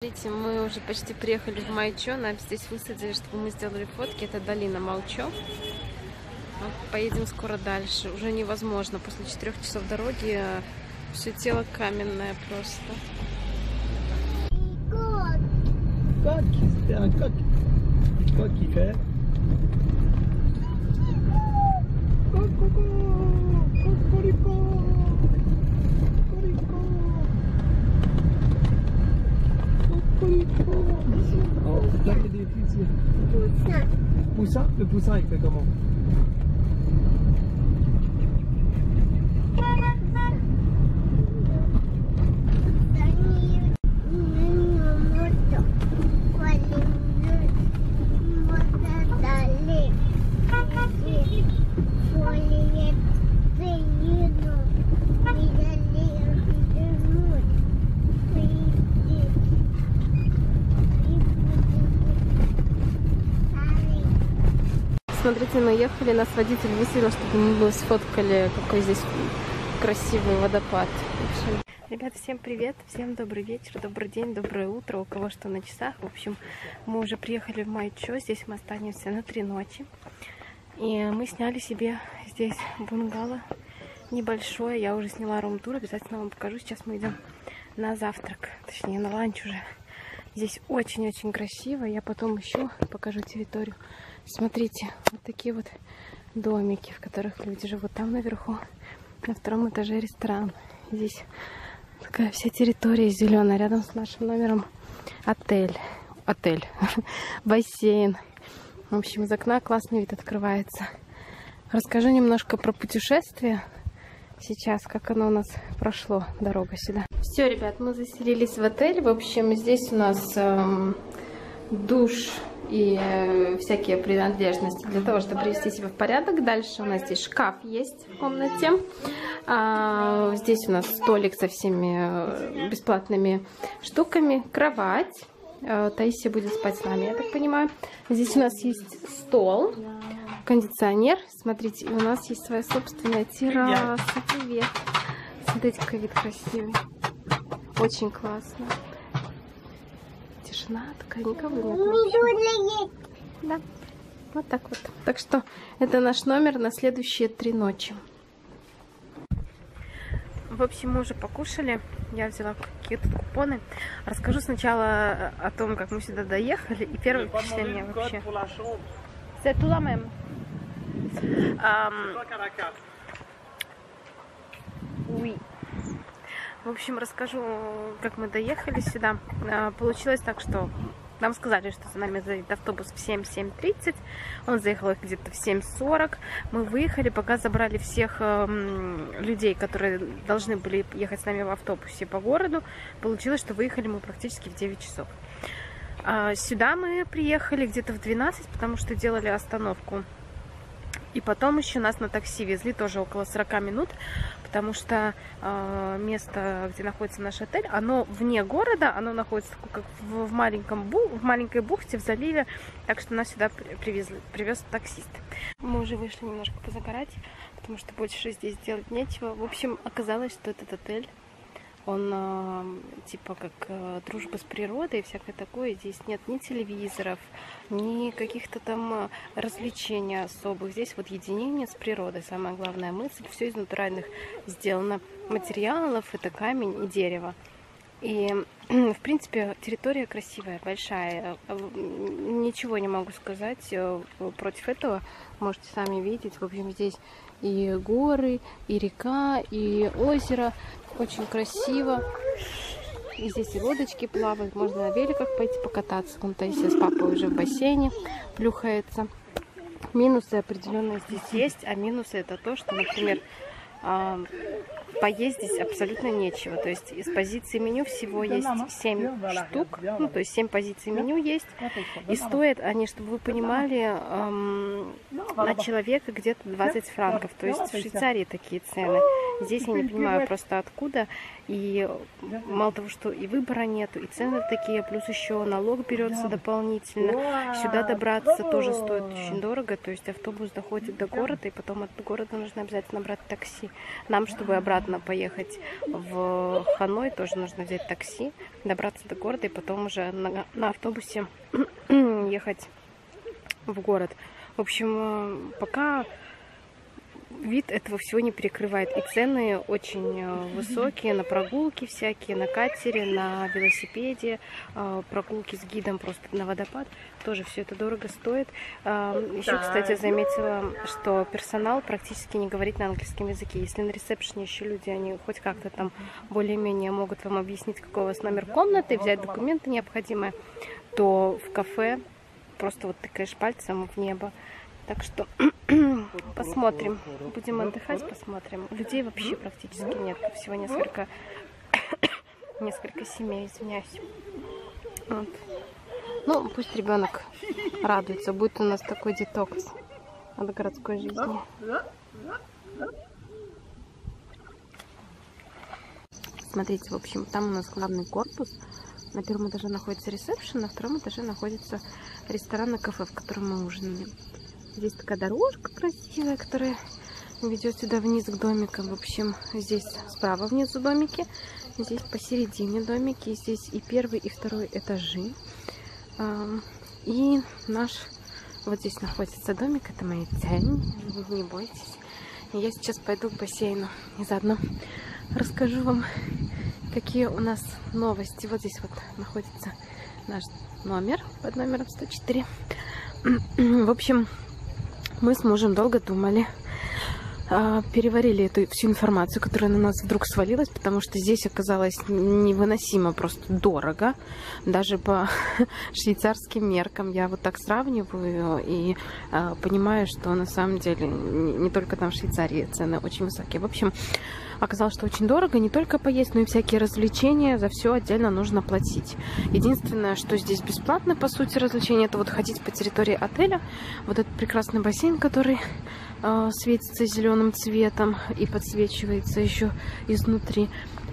Смотрите, мы уже почти приехали в Майчо. Нам здесь высадили, чтобы мы сделали фотки. Это долина Молчо. Поедем скоро дальше. Уже невозможно. После четырех часов дороги все тело каменное просто. Coq, c'était un coq. Coq qui Oh, là il y a des petits. Poussin Le poussin il fait comment? Мы ехали, нас водитель высадил, чтобы мы сфоткали, какой здесь красивый водопад. Ребята, всем привет, всем добрый вечер, добрый день, доброе утро, у кого что на часах. В общем, мы уже приехали в Майчо, здесь мы останемся на три ночи. И мы сняли себе здесь бунгало небольшое, я уже сняла рум-тур, обязательно вам покажу. Сейчас мы идем на завтрак, точнее на ланч уже. Здесь очень-очень красиво, я потом еще покажу территорию. Смотрите, вот такие вот домики, в которых люди живут. Там наверху, на втором этаже ресторан. Здесь такая вся территория зеленая. Рядом с нашим номером отель. Отель. Бассейн. В общем, из окна классный вид открывается. Расскажу немножко про путешествие. Сейчас, как оно у нас прошло, дорога сюда. Все, ребят, мы заселились в отель. В общем, здесь у нас эм, душ и э, всякие принадлежности для того, чтобы привести себя в порядок. Дальше у нас здесь шкаф есть в комнате. А, здесь у нас столик со всеми э, бесплатными штуками. Кровать. А, Таисия будет спать с нами, я так понимаю. Здесь у нас есть стол, кондиционер. Смотрите, и у нас есть своя собственная терраса. Привет. Смотрите, какой вид красивый. Очень классно тишина такая, никого нет. Да, вот так вот. Так что это наш номер на следующие три ночи. В общем, мы уже покушали. Я взяла какие-то купоны. Расскажу сначала о том, как мы сюда доехали. И первое впечатление вообще. C'est tout la même. Oui. В общем, расскажу, как мы доехали сюда. А, получилось так, что нам сказали, что за нами заедет автобус в 7-7.30. Он заехал где-то в 7.40. Мы выехали, пока забрали всех э, людей, которые должны были ехать с нами в автобусе по городу. Получилось, что выехали мы практически в 9 часов. А сюда мы приехали где-то в 12, потому что делали остановку и потом еще нас на такси везли тоже около 40 минут, потому что э, место, где находится наш отель, оно вне города, оно находится как в, в, маленьком бу, в маленькой бухте в заливе, так что нас сюда привезли, привез таксист. Мы уже вышли немножко позагорать, потому что больше здесь делать нечего. В общем, оказалось, что этот отель он э, типа как э, дружба с природой и всякое такое. Здесь нет ни телевизоров, ни каких-то там э, развлечений особых. Здесь вот единение с природой. Самая главная мысль. Все из натуральных сделано материалов. Это камень и дерево. И, в принципе, территория красивая, большая. Ничего не могу сказать против этого. Можете сами видеть. В общем, здесь и горы, и река, и озеро. Очень красиво. И здесь и лодочки плавают. Можно на великах пойти покататься. Вон Таисия с папой уже в бассейне плюхается. Минусы определенно здесь есть. А минусы это то, что, например, а, поесть здесь абсолютно нечего. То есть из позиции меню всего есть 7 штук. Ну, то есть 7 позиций меню есть. И стоят они, чтобы вы понимали, эм, на человека где-то 20 франков. То есть в Швейцарии такие цены. Здесь я не понимаю просто откуда. И мало того, что и выбора нету, и цены такие, плюс еще налог берется дополнительно. Сюда добраться тоже стоит очень дорого. То есть автобус доходит до города, и потом от города нужно обязательно брать такси. Нам, чтобы обратно поехать в Ханой, тоже нужно взять такси, добраться до города и потом уже на, на автобусе ехать в город. В общем, э, пока вид этого всего не перекрывает. И цены очень э, высокие на прогулки всякие, на катере, на велосипеде, э, прогулки с гидом просто на водопад. Тоже все это дорого стоит. Еще, кстати, заметила, что персонал практически не говорит на английском языке. Если на ресепшене еще люди, они хоть как-то там более-менее могут вам объяснить, какой у вас номер комнаты, взять документы необходимые, то в кафе просто вот тыкаешь пальцем в небо. Так что посмотрим. Будем отдыхать, посмотрим. Людей вообще практически нет. Всего несколько, несколько семей, извиняюсь. Вот. Ну, пусть ребенок радуется. Будет у нас такой детокс от городской жизни. Смотрите, в общем, там у нас главный корпус. На первом этаже находится ресепшн, на втором этаже находится ресторан и кафе, в котором мы ужинали. Здесь такая дорожка красивая, которая ведет сюда вниз к домикам. В общем, здесь справа внизу домики, здесь посередине домики. Здесь и первый, и второй этажи. И наш вот здесь находится домик, это моя тень, не бойтесь. Я сейчас пойду к бассейну и заодно расскажу вам, какие у нас новости. Вот здесь вот находится наш номер под номером 104. В общем, мы с мужем долго думали, а, переварили эту всю информацию, которая на нас вдруг свалилась, потому что здесь оказалось невыносимо просто дорого, даже по швейцарским меркам. Я вот так сравниваю и э, понимаю, что на самом деле не только там в Швейцарии цены очень высокие. В общем, оказалось, что очень дорого, не только поесть, но и всякие развлечения, за все отдельно нужно платить. Единственное, что здесь бесплатно, по сути, развлечения, это вот ходить по территории отеля, вот этот прекрасный бассейн, который э, светится зеленым цветом и подсвечивается еще изнутри.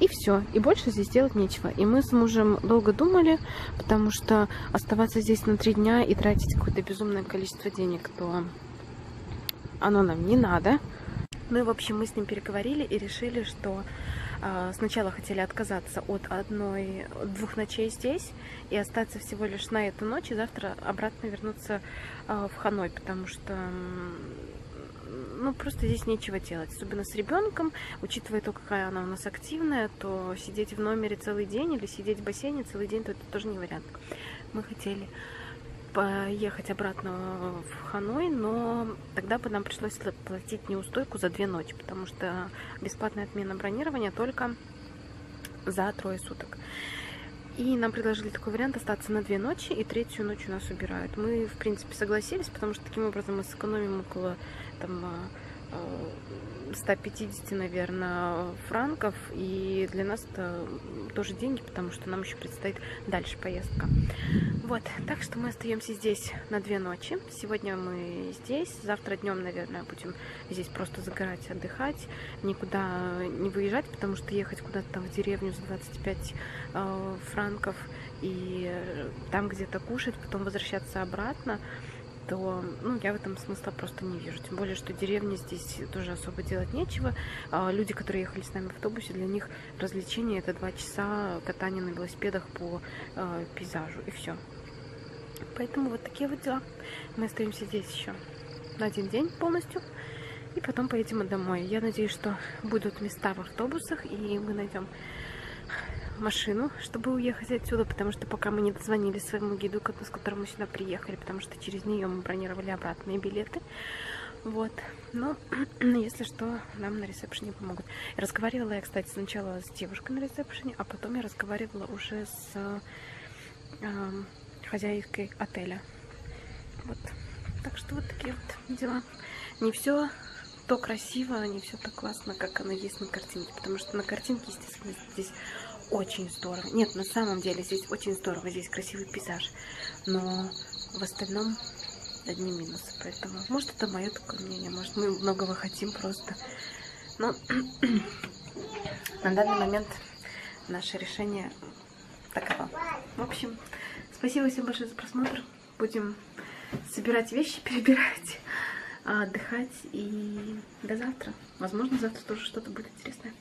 И все. И больше здесь делать нечего. И мы с мужем долго думали, потому что оставаться здесь на три дня и тратить какое-то безумное количество денег, то оно нам не надо. Ну и, в общем, мы с ним переговорили и решили, что э, сначала хотели отказаться от одной, двух ночей здесь и остаться всего лишь на эту ночь, и завтра обратно вернуться э, в Ханой, потому что ну, просто здесь нечего делать, особенно с ребенком, учитывая то, какая она у нас активная, то сидеть в номере целый день или сидеть в бассейне целый день, то это тоже не вариант. Мы хотели поехать обратно в Ханой, но тогда бы нам пришлось платить неустойку за две ночи, потому что бесплатная отмена бронирования только за трое суток. И нам предложили такой вариант остаться на две ночи, и третью ночь у нас убирают. Мы, в принципе, согласились, потому что таким образом мы сэкономим около там, 150, наверное, франков. И для нас это тоже деньги, потому что нам еще предстоит дальше поездка. Вот, так что мы остаемся здесь на две ночи. Сегодня мы здесь, завтра днем, наверное, будем здесь просто загорать, отдыхать, никуда не выезжать, потому что ехать куда-то там в деревню за 25 э, франков и там где-то кушать, потом возвращаться обратно то ну, я в этом смысла просто не вижу. Тем более, что деревни здесь тоже особо делать нечего. А люди, которые ехали с нами в автобусе, для них развлечение это два часа катания на велосипедах по э, пейзажу и все. Поэтому вот такие вот дела. Мы остаемся здесь еще на один день полностью. И потом поедем домой. Я надеюсь, что будут места в автобусах, и мы найдем машину, чтобы уехать отсюда, потому что пока мы не дозвонились своему гиду, с которым мы сюда приехали, потому что через нее мы бронировали обратные билеты. Вот. Но, если что, нам на ресепшене помогут. разговаривала я, кстати, сначала с девушкой на ресепшене, а потом я разговаривала уже с э, хозяйкой отеля. Вот. Так что вот такие вот дела. Не все то красиво, не все так классно, как оно есть на картинке. Потому что на картинке, естественно, здесь очень здорово. Нет, на самом деле здесь очень здорово, здесь красивый пейзаж. Но в остальном одни минусы. Поэтому, может, это мое такое мнение, может, мы многого хотим просто. Но на данный момент наше решение таково. В общем, спасибо всем большое за просмотр. Будем собирать вещи, перебирать, отдыхать. И до завтра. Возможно, завтра тоже что-то будет интересное.